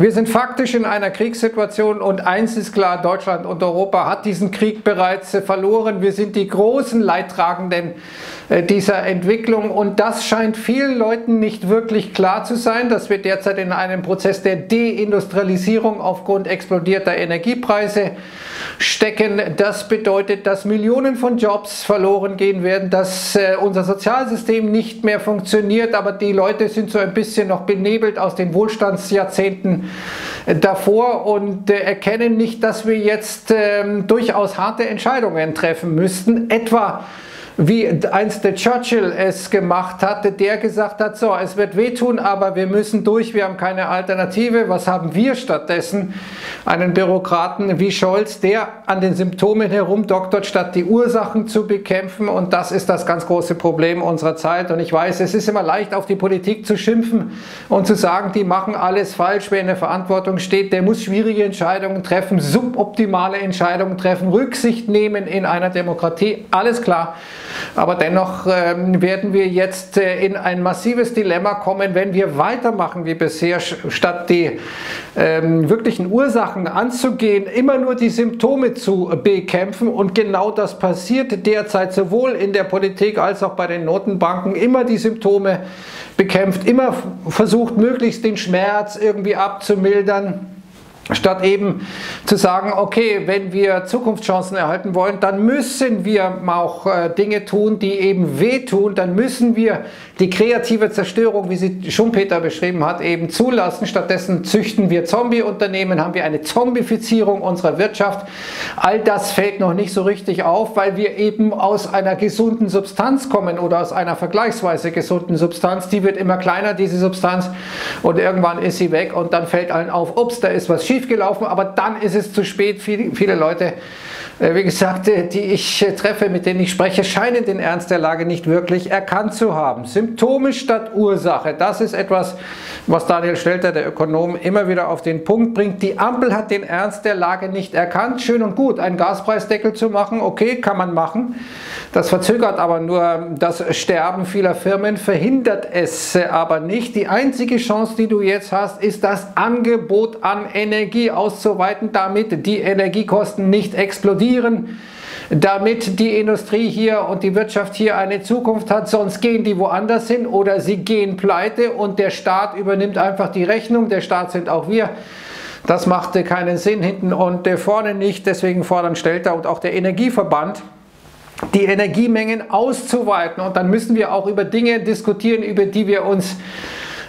Wir sind faktisch in einer Kriegssituation und eins ist klar, Deutschland und Europa hat diesen Krieg bereits verloren. Wir sind die großen Leidtragenden äh, dieser Entwicklung und das scheint vielen Leuten nicht wirklich klar zu sein, dass wir derzeit in einem Prozess der Deindustrialisierung aufgrund explodierter Energiepreise stecken. Das bedeutet, dass Millionen von Jobs verloren gehen werden, dass äh, unser Sozialsystem nicht mehr funktioniert, aber die Leute sind so ein bisschen noch benebelt aus den Wohlstandsjahrzehnten davor und äh, erkennen nicht, dass wir jetzt ähm, durchaus harte Entscheidungen treffen müssten, etwa wie einst der Churchill es gemacht hatte, der gesagt hat, so, es wird wehtun, aber wir müssen durch, wir haben keine Alternative. Was haben wir stattdessen? Einen Bürokraten wie Scholz, der an den Symptomen herumdoktert, statt die Ursachen zu bekämpfen. Und das ist das ganz große Problem unserer Zeit. Und ich weiß, es ist immer leicht, auf die Politik zu schimpfen und zu sagen, die machen alles falsch. Wer in der Verantwortung steht, der muss schwierige Entscheidungen treffen, suboptimale Entscheidungen treffen, Rücksicht nehmen in einer Demokratie. Alles klar. Aber dennoch ähm, werden wir jetzt äh, in ein massives Dilemma kommen, wenn wir weitermachen wie bisher, statt die ähm, wirklichen Ursachen anzugehen, immer nur die Symptome zu bekämpfen. Und genau das passiert derzeit sowohl in der Politik als auch bei den Notenbanken. Immer die Symptome bekämpft, immer versucht, möglichst den Schmerz irgendwie abzumildern. Statt eben zu sagen, okay, wenn wir Zukunftschancen erhalten wollen, dann müssen wir auch äh, Dinge tun, die eben wehtun, dann müssen wir die kreative Zerstörung, wie sie Schumpeter beschrieben hat, eben zulassen. Stattdessen züchten wir Zombie-Unternehmen, haben wir eine Zombifizierung unserer Wirtschaft. All das fällt noch nicht so richtig auf, weil wir eben aus einer gesunden Substanz kommen oder aus einer vergleichsweise gesunden Substanz. Die wird immer kleiner, diese Substanz, und irgendwann ist sie weg und dann fällt allen auf, ups, da ist was schiefgelaufen, aber dann ist es zu spät. Viele, viele Leute wie gesagt, äh, die ich äh, treffe, mit denen ich spreche, scheinen den Ernst der Lage nicht wirklich erkannt zu haben. Symptome statt Ursache, das ist etwas, was Daniel Stelter, der Ökonom, immer wieder auf den Punkt bringt. Die Ampel hat den Ernst der Lage nicht erkannt. Schön und gut, einen Gaspreisdeckel zu machen, okay, kann man machen. Das verzögert aber nur das Sterben vieler Firmen, verhindert es aber nicht. Die einzige Chance, die du jetzt hast, ist das Angebot an Energie auszuweiten, damit die Energiekosten nicht explodieren damit die Industrie hier und die Wirtschaft hier eine Zukunft hat, sonst gehen die woanders hin oder sie gehen pleite und der Staat übernimmt einfach die Rechnung. Der Staat sind auch wir. Das machte keinen Sinn hinten und vorne nicht, deswegen fordern Stelter und auch der Energieverband die Energiemengen auszuweiten. Und dann müssen wir auch über Dinge diskutieren, über die wir uns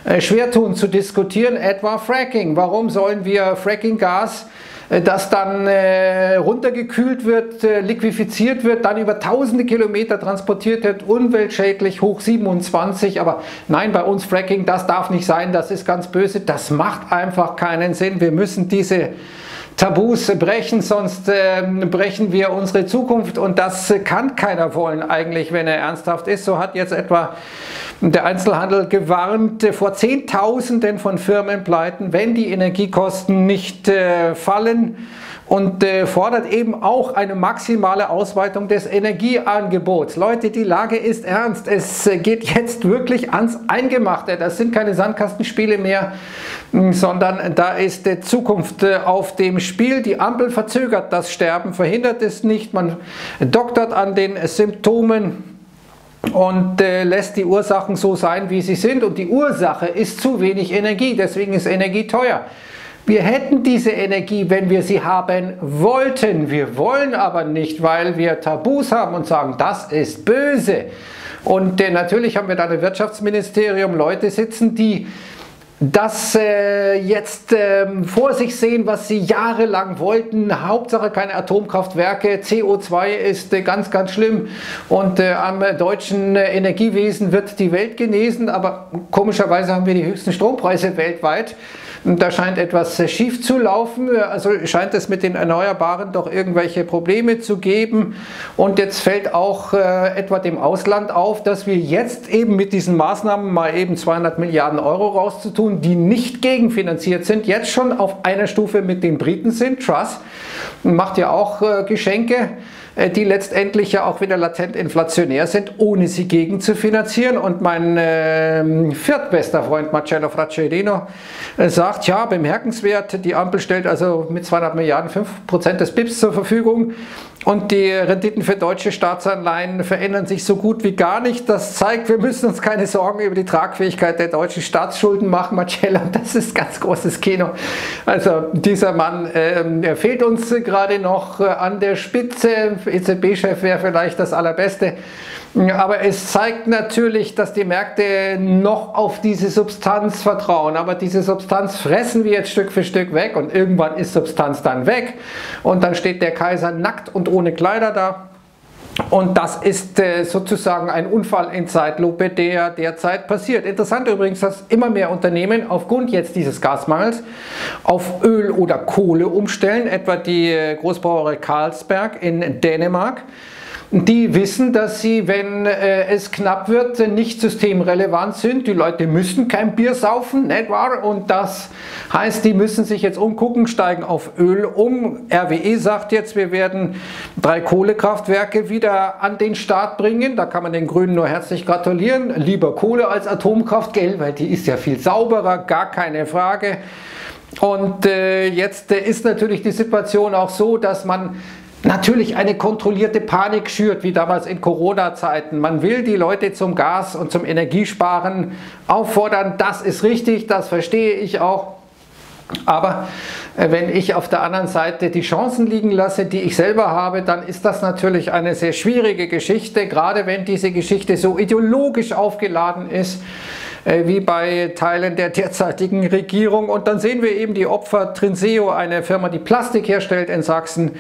äh, schwer tun zu diskutieren, etwa Fracking. Warum sollen wir Fracking-Gas das dann äh, runtergekühlt wird, äh, liquifiziert wird, dann über tausende Kilometer transportiert wird, umweltschädlich, hoch 27. Aber nein, bei uns Fracking, das darf nicht sein, das ist ganz böse, das macht einfach keinen Sinn. Wir müssen diese Tabus brechen, sonst äh, brechen wir unsere Zukunft und das kann keiner wollen eigentlich, wenn er ernsthaft ist. So hat jetzt etwa der Einzelhandel gewarnt vor Zehntausenden von Firmenpleiten, wenn die Energiekosten nicht äh, fallen und äh, fordert eben auch eine maximale Ausweitung des Energieangebots. Leute, die Lage ist ernst. Es äh, geht jetzt wirklich ans Eingemachte. Das sind keine Sandkastenspiele mehr, hm, sondern da ist die Zukunft äh, auf dem Spiel. Die Ampel verzögert das Sterben, verhindert es nicht. Man doktert an den Symptomen und äh, lässt die Ursachen so sein, wie sie sind. Und die Ursache ist zu wenig Energie, deswegen ist Energie teuer. Wir hätten diese Energie, wenn wir sie haben wollten. Wir wollen aber nicht, weil wir Tabus haben und sagen, das ist böse. Und äh, natürlich haben wir da ein Wirtschaftsministerium Leute sitzen, die das äh, jetzt ähm, vor sich sehen, was sie jahrelang wollten. Hauptsache keine Atomkraftwerke. CO2 ist äh, ganz, ganz schlimm. Und äh, am deutschen äh, Energiewesen wird die Welt genesen. Aber komischerweise haben wir die höchsten Strompreise weltweit. Da scheint etwas schief zu laufen, also scheint es mit den Erneuerbaren doch irgendwelche Probleme zu geben. Und jetzt fällt auch äh, etwa dem Ausland auf, dass wir jetzt eben mit diesen Maßnahmen mal eben 200 Milliarden Euro rauszutun, die nicht gegenfinanziert sind, jetzt schon auf einer Stufe mit den Briten sind. Truss macht ja auch äh, Geschenke äh, die letztendlich ja auch wieder latent inflationär sind, ohne sie gegen zu finanzieren. Und mein äh, viertbester Freund Marcello Fraccerino äh, sagt, ja, bemerkenswert, die Ampel stellt also mit 200 Milliarden 5% des BIPs zur Verfügung. Und die Renditen für deutsche Staatsanleihen verändern sich so gut wie gar nicht. Das zeigt, wir müssen uns keine Sorgen über die Tragfähigkeit der deutschen Staatsschulden machen, Marcella. Das ist ganz großes Kino. Also dieser Mann äh, fehlt uns gerade noch äh, an der Spitze. EZB-Chef wäre vielleicht das Allerbeste. Aber es zeigt natürlich, dass die Märkte noch auf diese Substanz vertrauen. Aber diese Substanz fressen wir jetzt Stück für Stück weg und irgendwann ist Substanz dann weg. Und dann steht der Kaiser nackt und ohne Kleider da. Und das ist äh, sozusagen ein Unfall in Zeitlupe, der derzeit passiert. Interessant übrigens, dass immer mehr Unternehmen aufgrund jetzt dieses Gasmangels auf Öl oder Kohle umstellen, etwa die äh, Großbrauerei Carlsberg in Dänemark die wissen, dass sie, wenn äh, es knapp wird, nicht systemrelevant sind. Die Leute müssen kein Bier saufen, nicht wahr? Und das heißt, die müssen sich jetzt umgucken, steigen auf Öl um. RWE sagt jetzt, wir werden drei Kohlekraftwerke wieder an den Start bringen. Da kann man den Grünen nur herzlich gratulieren. Lieber Kohle als Atomkraft, gell, weil die ist ja viel sauberer, gar keine Frage. Und äh, jetzt äh, ist natürlich die Situation auch so, dass man natürlich eine kontrollierte Panik schürt, wie damals in Corona-Zeiten. Man will die Leute zum Gas und zum Energiesparen auffordern. Das ist richtig, das verstehe ich auch. Aber äh, wenn ich auf der anderen Seite die Chancen liegen lasse, die ich selber habe, dann ist das natürlich eine sehr schwierige Geschichte, gerade wenn diese Geschichte so ideologisch aufgeladen ist wie bei Teilen der derzeitigen Regierung. Und dann sehen wir eben die Opfer Trinseo, eine Firma, die Plastik herstellt in Sachsen,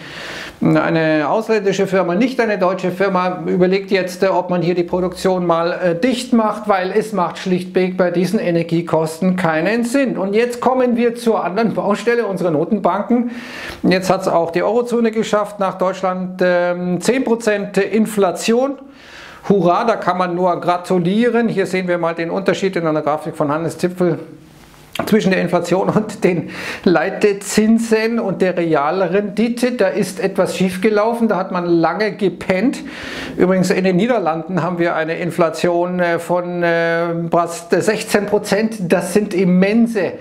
eine ausländische Firma, nicht eine deutsche Firma, überlegt jetzt, äh, ob man hier die Produktion mal äh, dicht macht, weil es macht schlichtweg bei diesen Energiekosten keinen Sinn. Und jetzt kommen wir zur anderen Baustelle, unsere Notenbanken. Jetzt hat es auch die Eurozone geschafft, nach Deutschland 10% ähm, Inflation. Hurra, da kann man nur gratulieren. Hier sehen wir mal den Unterschied in einer Grafik von Hannes Zipfel zwischen der Inflation und den Leitzinsen und der Realrendite. Da ist etwas schiefgelaufen, da hat man lange gepennt. Übrigens in den Niederlanden haben wir eine Inflation äh, von 16 äh, Prozent. Das sind immense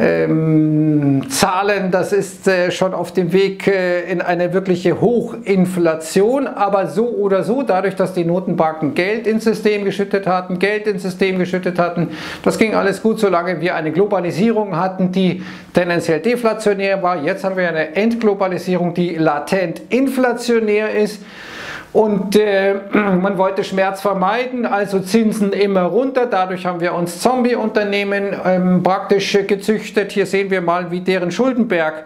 ähm, Zahlen, das ist äh, schon auf dem Weg äh, in eine wirkliche Hochinflation, aber so oder so, dadurch, dass die Notenbanken Geld ins System geschüttet hatten, Geld ins System geschüttet hatten, das ging alles gut, solange wir eine Globalisierung hatten, die tendenziell deflationär war. Jetzt haben wir eine Entglobalisierung, die latent inflationär ist. Und äh, man wollte Schmerz vermeiden, also Zinsen immer runter. Dadurch haben wir uns Zombie-Unternehmen ähm, praktisch gezüchtet. Hier sehen wir mal, wie deren Schuldenberg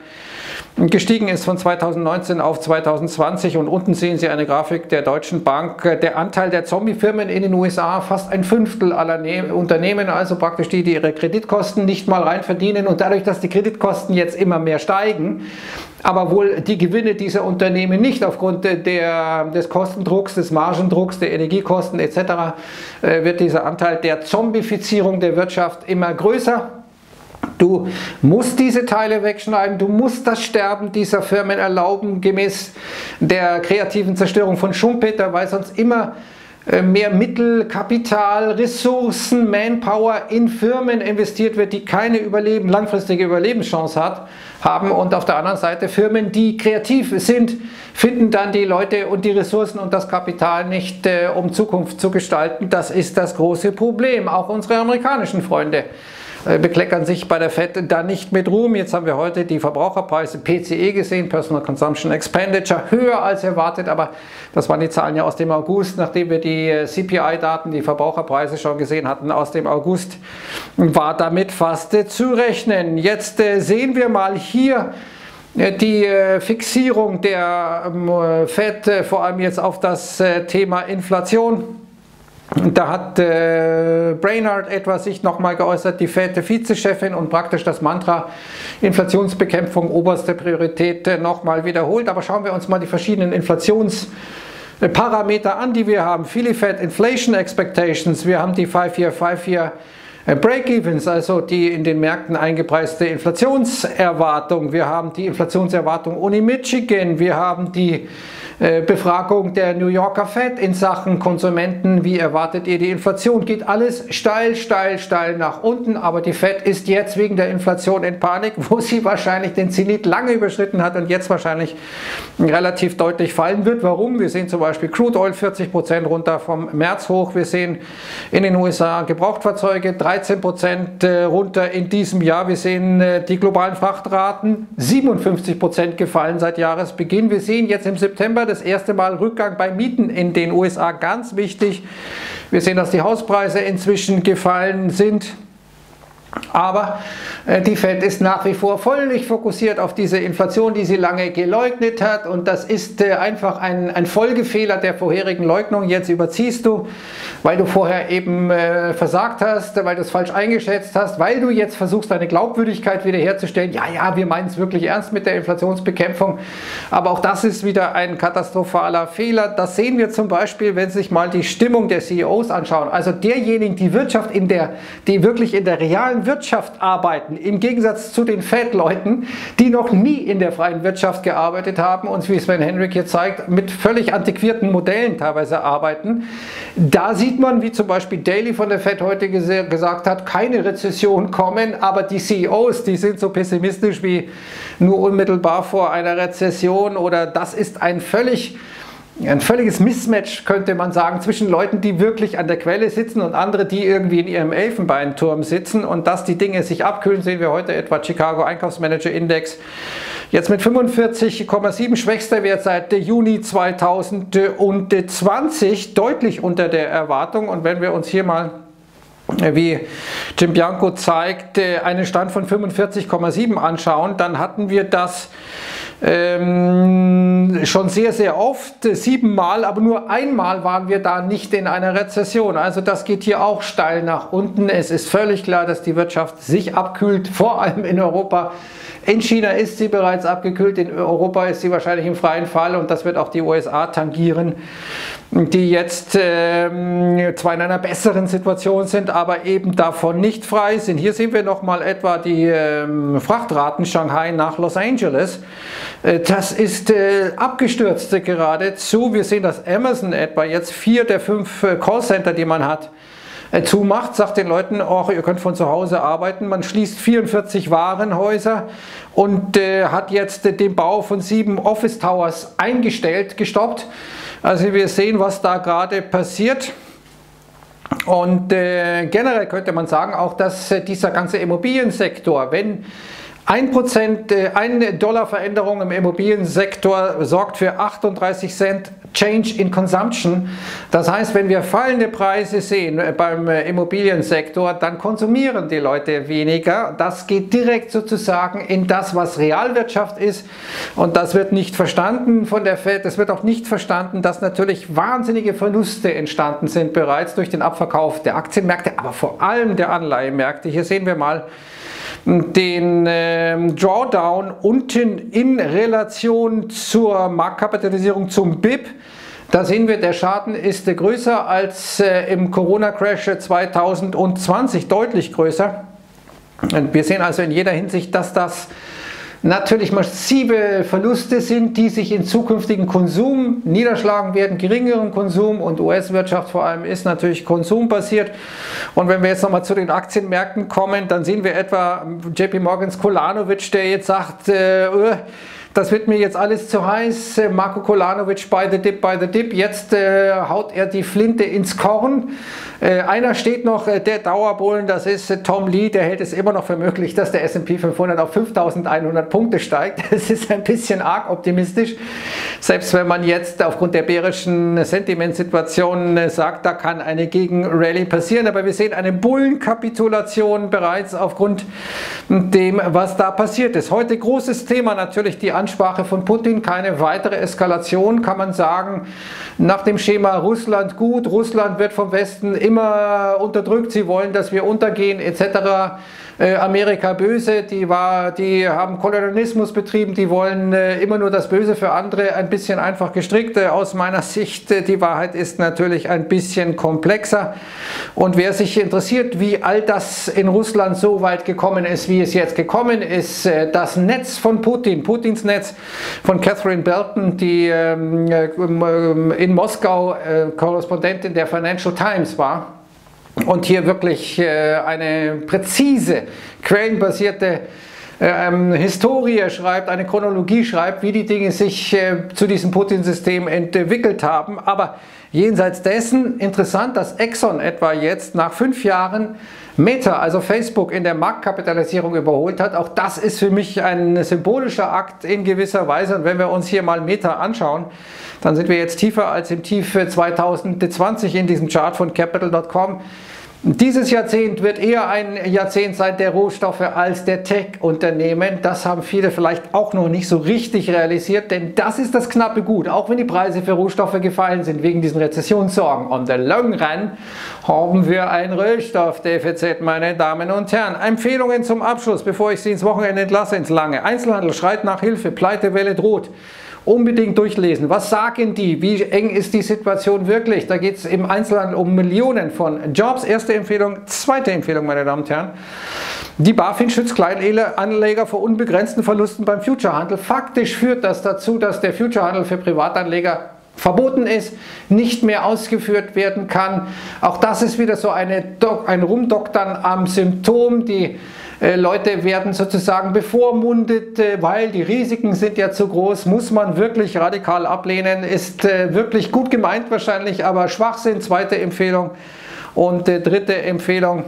gestiegen ist von 2019 auf 2020 und unten sehen Sie eine Grafik der Deutschen Bank. Der Anteil der Zombie-Firmen in den USA fast ein Fünftel aller ne Unternehmen, also praktisch die, die ihre Kreditkosten nicht mal rein verdienen und dadurch, dass die Kreditkosten jetzt immer mehr steigen, aber wohl die Gewinne dieser Unternehmen nicht aufgrund der, des Kostendrucks, des Margendrucks, der Energiekosten etc. Äh, wird dieser Anteil der Zombifizierung der Wirtschaft immer größer. Du musst diese Teile wegschneiden, du musst das Sterben dieser Firmen erlauben, gemäß der kreativen Zerstörung von Schumpeter, weil sonst immer äh, mehr Mittel, Kapital, Ressourcen, Manpower in Firmen investiert wird, die keine Überleben, langfristige Überlebenschance hat, haben und auf der anderen Seite Firmen, die kreativ sind, finden dann die Leute und die Ressourcen und das Kapital nicht, äh, um Zukunft zu gestalten. Das ist das große Problem. Auch unsere amerikanischen Freunde bekleckern sich bei der FED da nicht mit Ruhm. Jetzt haben wir heute die Verbraucherpreise PCE gesehen, Personal Consumption Expenditure, höher als erwartet, aber das waren die Zahlen ja aus dem August, nachdem wir die äh, CPI-Daten, die Verbraucherpreise schon gesehen hatten aus dem August, war damit fast äh, zu rechnen. Jetzt sehen wir mal hier, die Fixierung der ähm, FED, vor allem jetzt auf das Thema Inflation. Da hat äh, Brainard etwa sich nochmal geäußert, die fette Vizechefin und praktisch das Mantra Inflationsbekämpfung oberste Priorität äh, nochmal wiederholt. Aber schauen wir uns mal die verschiedenen Inflationsparameter an, die wir haben. Philly Fed Inflation Expectations, wir haben die 5-Year, 5-Year äh, Break-Evens, also die in den Märkten eingepreiste Inflationserwartung. Wir haben die Inflationserwartung Uni Michigan. Wir haben die äh, Befragung der New Yorker Fed in Sachen Konsumenten. Wie erwartet ihr die Inflation? Geht alles steil, steil, steil nach unten. Aber die Fed ist jetzt wegen der Inflation in Panik, wo sie wahrscheinlich den Zenit lange überschritten hat und jetzt wahrscheinlich relativ deutlich fallen wird. Warum? Wir sehen zum Beispiel Crude Oil 40 Prozent runter vom März hoch. Wir sehen in den USA Gebrauchtfahrzeuge 13 Prozent äh, runter in diesem Jahr. Wir sehen äh, die globalen Frachtraten 57 Prozent gefallen seit Jahresbeginn. Wir sehen jetzt im September das erste Mal Rückgang bei Mieten in den USA, ganz wichtig. Wir sehen, dass die Hauspreise inzwischen gefallen sind. Aber äh, die Fed ist nach wie vor völlig fokussiert auf diese Inflation, die sie lange geleugnet hat. Und das ist äh, einfach ein, ein Folgefehler der vorherigen Leugnung. Jetzt überziehst du, weil du vorher eben äh, versagt hast, weil du es falsch eingeschätzt hast, weil du jetzt versuchst, deine Glaubwürdigkeit wiederherzustellen. Ja, ja, wir meinen es wirklich ernst mit der Inflationsbekämpfung. Aber auch das ist wieder ein katastrophaler Fehler. Das sehen wir zum Beispiel, wenn Sie sich mal die Stimmung der CEOs anschauen. Also derjenigen, die Wirtschaft in der, die wirklich in der realen Wirtschaft arbeiten, im Gegensatz zu den Fed-Leuten, die noch nie in der freien Wirtschaft gearbeitet haben und wie Sven Henrik hier zeigt, mit völlig antiquierten Modellen teilweise arbeiten. Da sieht man, wie zum Beispiel Daly von der Fed heute gesagt hat, keine Rezession kommen, aber die CEOs, die sind so pessimistisch wie nur unmittelbar vor einer Rezession oder das ist ein völlig ein völliges Mismatch, könnte man sagen, zwischen Leuten, die wirklich an der Quelle sitzen und andere, die irgendwie in ihrem Elfenbeinturm sitzen. Und dass die Dinge sich abkühlen, sehen wir heute etwa Chicago Einkaufsmanager Index. Jetzt mit 45,7 schwächster Wert seit Juni 2020, deutlich unter der Erwartung. Und wenn wir uns hier mal wie Jim Bianco zeigt, einen Stand von 45,7 anschauen, dann hatten wir das ähm, schon sehr, sehr oft, äh, siebenmal, aber nur einmal waren wir da nicht in einer Rezession. Also das geht hier auch steil nach unten. Es ist völlig klar, dass die Wirtschaft sich abkühlt, vor allem in Europa. In China ist sie bereits abgekühlt, in Europa ist sie wahrscheinlich im freien Fall und das wird auch die USA tangieren, die jetzt ähm, zwar in einer besseren Situation sind, aber eben davon nicht frei sind. Hier sehen wir nochmal etwa die ähm, Frachtraten Shanghai nach Los Angeles. Äh, das ist äh, abgestürzt geradezu. Wir sehen, dass Amazon etwa jetzt vier der fünf äh, Callcenter, die man hat, äh, zumacht, sagt den Leuten, oh, ihr könnt von zu Hause arbeiten. Man schließt 44 Warenhäuser und äh, hat jetzt äh, den Bau von sieben Office Towers eingestellt, gestoppt. Also wir sehen, was da gerade passiert. Und äh, generell könnte man sagen, auch dass äh, dieser ganze Immobiliensektor, wenn 1%, äh, 1 Dollar Veränderung im Immobiliensektor sorgt für 38 Cent Change in Consumption. Das heißt, wenn wir fallende Preise sehen äh, beim äh, Immobiliensektor, dann konsumieren die Leute weniger. Das geht direkt sozusagen in das, was Realwirtschaft ist. Und das wird nicht verstanden von der Fed. Es wird auch nicht verstanden, dass natürlich wahnsinnige Verluste entstanden sind bereits durch den Abverkauf der Aktienmärkte, aber vor allem der Anleihemärkte. Hier sehen wir mal, den äh, Drawdown unten in Relation zur Marktkapitalisierung zum BIP. Da sehen wir, der Schaden ist größer als äh, im Corona-Crash 2020, deutlich größer. Wir sehen also in jeder Hinsicht, dass das natürlich massive Verluste sind, die sich in zukünftigen Konsum niederschlagen werden, geringeren Konsum und US-Wirtschaft vor allem ist natürlich konsumbasiert. Und wenn wir jetzt nochmal zu den Aktienmärkten kommen, dann sehen wir etwa JP Morgans Kolanovic, der jetzt sagt, äh, äh das wird mir jetzt alles zu heiß. Marco Kolanovic by the dip, by the dip. Jetzt äh, haut er die Flinte ins Korn. Äh, einer steht noch, äh, der Dauerbullen, das ist äh, Tom Lee, der hält es immer noch für möglich, dass der S&P 500 auf 5100 Punkte steigt. Das ist ein bisschen arg optimistisch. Selbst wenn man jetzt aufgrund der bärischen Sentimentsituation äh, sagt, da kann eine Gegenrallye passieren. Aber wir sehen eine Bullenkapitulation bereits aufgrund dem, was da passiert ist. Heute großes Thema natürlich die Ansprache von Putin, keine weitere Eskalation, kann man sagen, nach dem Schema Russland gut, Russland wird vom Westen immer unterdrückt, sie wollen, dass wir untergehen etc. äh, Amerika böse, die, war, die haben Kolonialismus betrieben, die wollen äh, immer nur das Böse für andere, ein bisschen einfach gestrickt. Aus meiner Sicht, äh, die Wahrheit ist natürlich ein bisschen komplexer. Und wer sich interessiert, wie all das in Russland so weit gekommen ist, wie es jetzt gekommen ist, das Netz von Putin, Putins Netz von Catherine Belton, die ähm, äh, in Moskau Korrespondentin der Financial Times war, und hier wirklich äh, eine präzise, quellenbasierte ähm, Historie schreibt, eine Chronologie schreibt, wie die Dinge sich äh, zu diesem Putin-System entwickelt haben. Aber jenseits dessen interessant, dass Exxon etwa jetzt nach fünf Jahren Meta, also Facebook, in der Marktkapitalisierung überholt hat. Auch das ist für mich ein symbolischer Akt in gewisser Weise. Und wenn wir uns hier mal Meta anschauen, dann sind wir jetzt tiefer als im Tief 2020 in diesem Chart von Capital.com. Dieses Jahrzehnt wird eher ein Jahrzehnt sein der Rohstoffe als der Tech-Unternehmen. Das haben viele vielleicht auch noch nicht so richtig realisiert, denn das ist das knappe Gut. Auch wenn die Preise für Rohstoffe gefallen sind wegen diesen Rezessionssorgen. On the long run haben wir ein Rohstoffdefizit, meine Damen und Herren. Empfehlungen zum Abschluss, bevor ich Sie ins Wochenende entlasse, ins Lange. Einzelhandel schreit nach Hilfe, Pleitewelle droht. Unbedingt durchlesen. Was sagen die? Wie eng ist die Situation wirklich? Da geht es im Einzelhandel um Millionen von Jobs. Erste Empfehlung. Zweite Empfehlung, meine Damen und Herren. Die BaFin schützt Kleinanleger vor unbegrenzten Verlusten beim Futurehandel. Faktisch führt das dazu, dass der Futurehandel für Privatanleger verboten ist, nicht mehr ausgeführt werden kann. Auch das ist wieder so eine, ein Rumdoktern am Symptom. Die Leute werden sozusagen bevormundet, äh, weil die Risiken sind ja zu groß, muss man wirklich radikal ablehnen, ist äh, wirklich gut gemeint wahrscheinlich, aber Schwachsinn, zweite Empfehlung. Und dritte Empfehlung,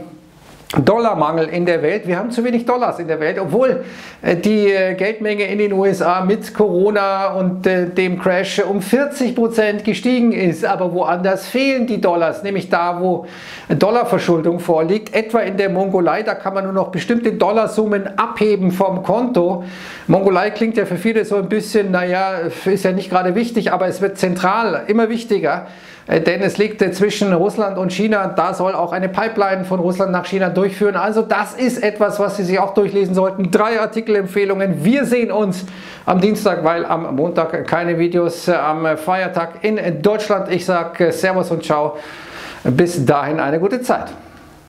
Dollarmangel in der Welt. Wir haben zu wenig Dollars in der Welt, obwohl äh, die äh, Geldmenge in den USA mit Corona und äh, dem Crash um 40 Prozent gestiegen ist. Aber woanders fehlen die Dollars, nämlich da, wo Dollarverschuldung vorliegt. Etwa in der Mongolei, da kann man nur noch bestimmte Dollarsummen abheben vom Konto. Mongolei klingt ja für viele so ein bisschen, naja, ist ja nicht gerade wichtig, aber es wird zentral immer wichtiger. Äh, denn es liegt zwischen Russland und China. Da soll auch eine Pipeline von Russland nach China durchführen. Also das ist etwas, was Sie sich auch durchlesen sollten. Drei Artikelempfehlungen. Wir sehen uns am Dienstag, weil am Montag keine Videos äh, am Feiertag in Deutschland. Ich sage Servus und Ciao. Bis dahin eine gute Zeit.